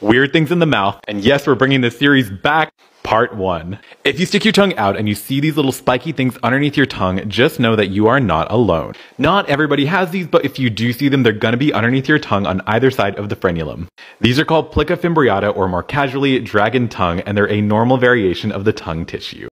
weird things in the mouth, and yes, we're bringing this series back. Part 1. If you stick your tongue out and you see these little spiky things underneath your tongue, just know that you are not alone. Not everybody has these, but if you do see them, they're gonna be underneath your tongue on either side of the frenulum. These are called plica fimbriata or more casually, dragon tongue, and they're a normal variation of the tongue tissue.